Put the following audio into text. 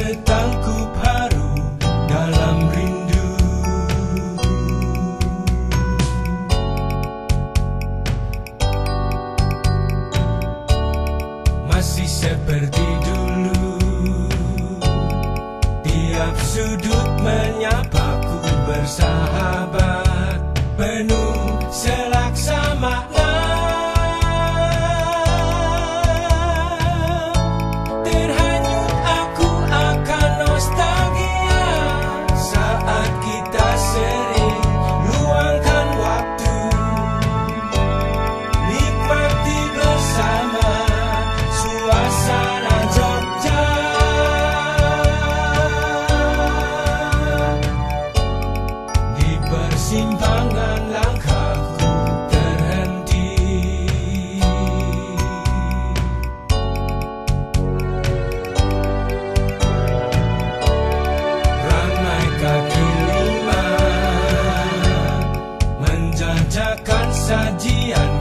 setangkup paru dalam rindu. Masih seperti dulu Tiap sudut menyapaku bersahabat. akan sajian